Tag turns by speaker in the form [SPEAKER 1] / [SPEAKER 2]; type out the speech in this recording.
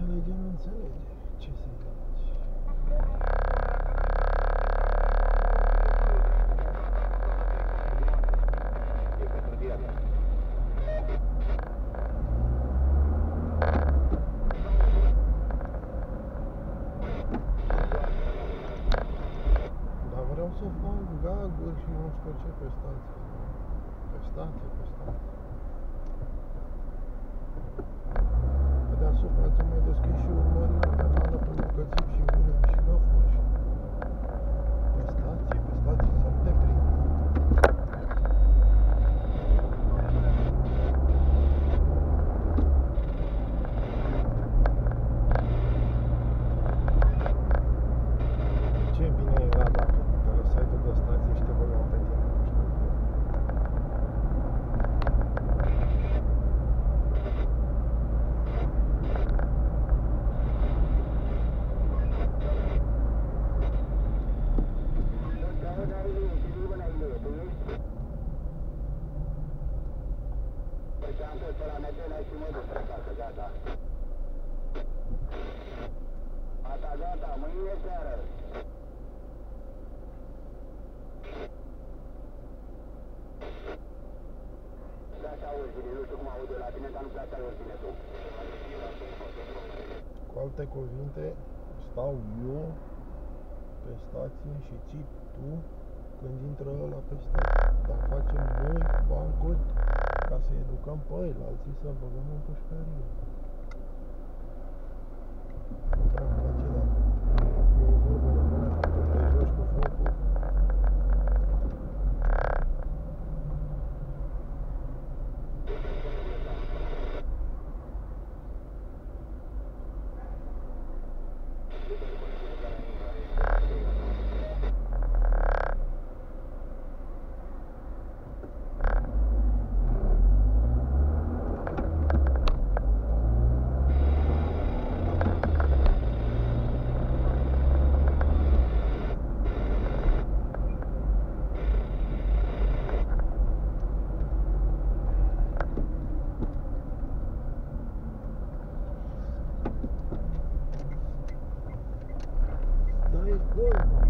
[SPEAKER 1] Că nu înțelege, nu înțelege. Ce să-i faci? Dar vreau să fac gaguri și nu știu ce pe stație. Pe stație, pe stație. Pe deasupra ți mai deschis și urmările penală pentru că țip și gune și găfuri. Pe stație, pe stație să nu te prind. Ce bine era dacă te lăsai tu de stație și te băgau pe tine în pușcărie.
[SPEAKER 2] Gata, gata, mâine seară. Da, te auzi bine, nu știu cum aude la tine, dar nu prea te auzi bine tu.
[SPEAKER 1] Cu alte cuvinte, stau eu pe stație și țip tu când intră ăla pe stație. Dar facem noi bancuri a saída do campo, olha lá, disse, vamos para a pescaria. Good.